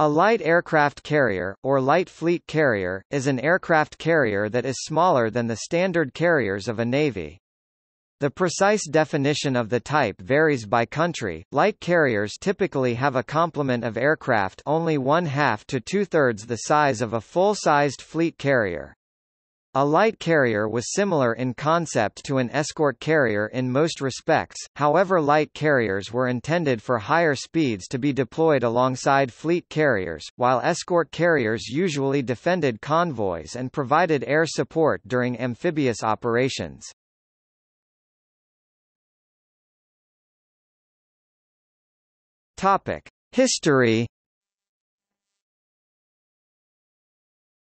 A light aircraft carrier, or light fleet carrier, is an aircraft carrier that is smaller than the standard carriers of a navy. The precise definition of the type varies by country. Light carriers typically have a complement of aircraft only one half to two-thirds the size of a full-sized fleet carrier. A light carrier was similar in concept to an escort carrier in most respects, however light carriers were intended for higher speeds to be deployed alongside fleet carriers, while escort carriers usually defended convoys and provided air support during amphibious operations. History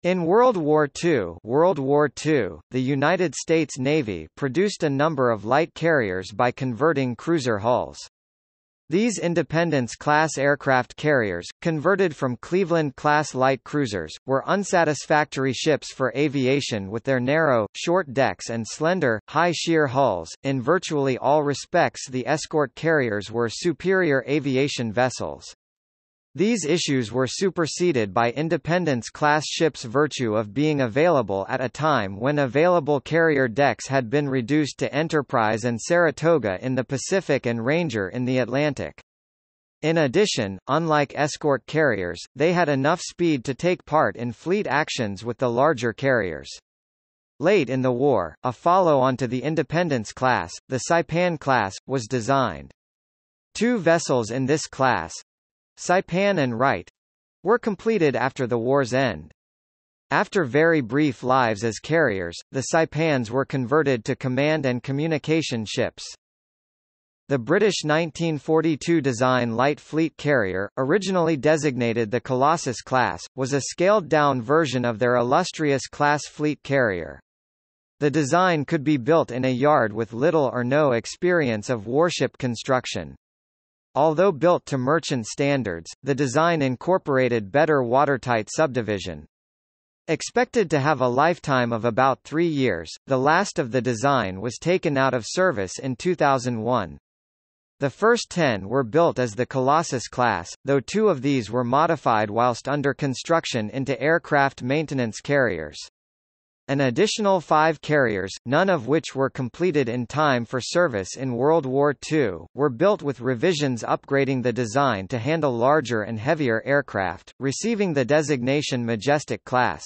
In World War II, World War II, the United States Navy produced a number of light carriers by converting cruiser hulls. These Independence-class aircraft carriers, converted from Cleveland-class light cruisers, were unsatisfactory ships for aviation with their narrow, short decks and slender, high-shear hulls. In virtually all respects the escort carriers were superior aviation vessels. These issues were superseded by Independence-class ships' virtue of being available at a time when available carrier decks had been reduced to Enterprise and Saratoga in the Pacific and Ranger in the Atlantic. In addition, unlike escort carriers, they had enough speed to take part in fleet actions with the larger carriers. Late in the war, a follow-on to the Independence class, the Saipan class, was designed. Two vessels in this class, Saipan and Wright were completed after the war's end. After very brief lives as carriers, the Saipans were converted to command and communication ships. The British 1942 design light fleet carrier, originally designated the Colossus class, was a scaled-down version of their illustrious class fleet carrier. The design could be built in a yard with little or no experience of warship construction. Although built to merchant standards, the design incorporated better watertight subdivision. Expected to have a lifetime of about three years, the last of the design was taken out of service in 2001. The first ten were built as the Colossus class, though two of these were modified whilst under construction into aircraft maintenance carriers. An additional five carriers, none of which were completed in time for service in World War II, were built with revisions upgrading the design to handle larger and heavier aircraft, receiving the designation Majestic class.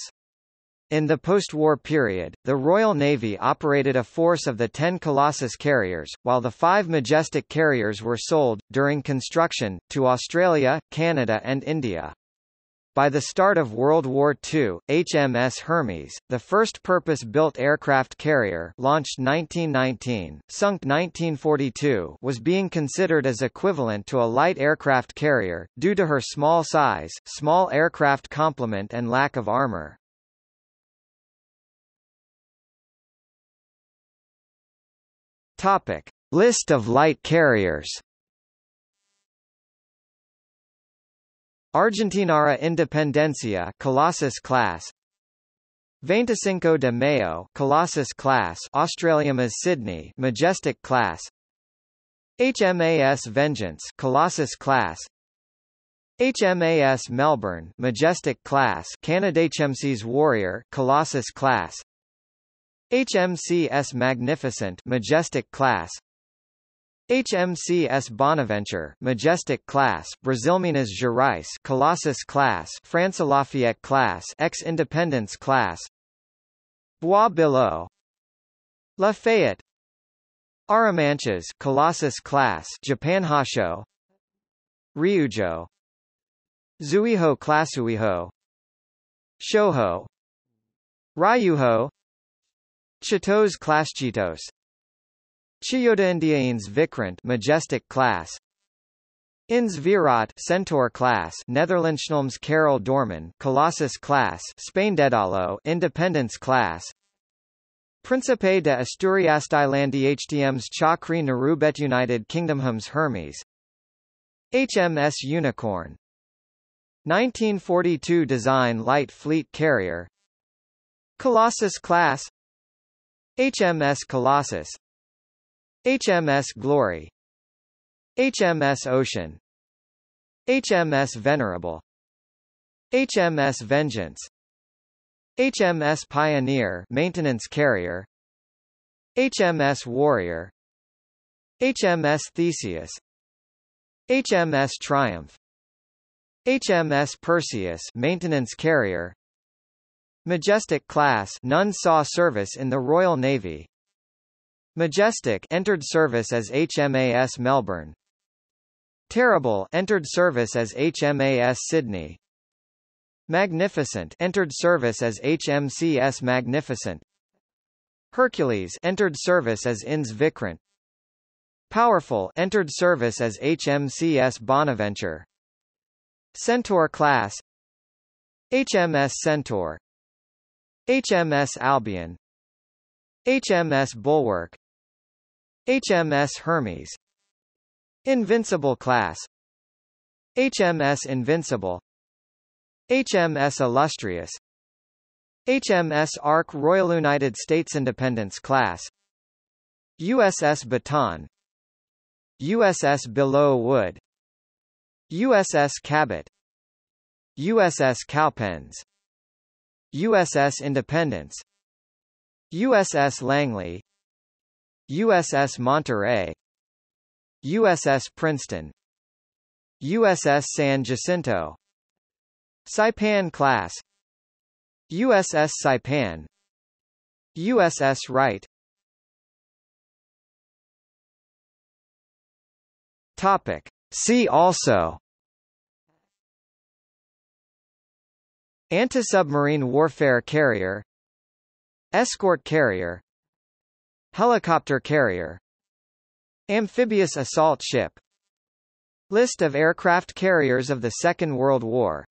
In the post-war period, the Royal Navy operated a force of the 10 Colossus carriers, while the five Majestic carriers were sold, during construction, to Australia, Canada and India. By the start of World War II, HMS Hermes, the first purpose-built aircraft carrier launched 1919, sunk 1942 was being considered as equivalent to a light aircraft carrier, due to her small size, small aircraft complement and lack of armor. Topic. List of light carriers Argentinara Independencia Colossus class. Veinticinco de Mayo Colossus class. Australiamas Sydney Majestic class. HMAS Vengeance Colossus class. HMAS Melbourne Majestic class. Canadachemses Warrior Colossus class. HMCS Magnificent Majestic class HMCS Bonaventure, Majestic class, Brasilminas Gerais, Colossus class, France Lafayette class, Ex-Independence class, Bois Belleau, Lafayette, Arromanches, Colossus class, Japan Hosho, Ryujo, Zuiho Clasuiho, Shoho, Ryuho, Chitose. Claschitos Chiyoda Vikrant Majestic class. Ins Viraat Centaur class. Netherlandsnoms Karel Doorman Colossus class. Spain Dedalo Independence class. Príncipe de Asturias HTMs Chakri Naruebet United Kingdomhams Hermes. HMS Unicorn. 1942 design light fleet carrier. Colossus class. HMS Colossus HMS Glory. HMS Ocean. HMS Venerable. HMS Vengeance. HMS Pioneer maintenance carrier. HMS Warrior. HMS Theseus. HMS Triumph. HMS Perseus maintenance carrier. Majestic class none saw service in the Royal Navy Majestic entered service as HMAS Melbourne. Terrible entered service as HMAS Sydney. Magnificent entered service as HMCS Magnificent. Hercules entered service as INS Vikrant. Powerful entered service as HMCS Bonaventure. Centaur class. HMS Centaur. HMS Albion. HMS Bulwark HMS Hermes. Invincible class. HMS Invincible. HMS Illustrious. HMS Ark Royal United States Independence class. USS Bataan USS Belleau Wood. USS Cabot. USS Cowpens. USS Independence. USS Langley USS Monterey USS Princeton USS San Jacinto Saipan class USS Saipan USS Wright Topic. See also. Anti-submarine warfare carrier. Escort carrier Helicopter carrier. Amphibious assault ship. List of aircraft carriers of the Second World War.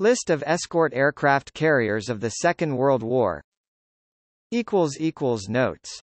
List of escort aircraft carriers of the Second World War. Notes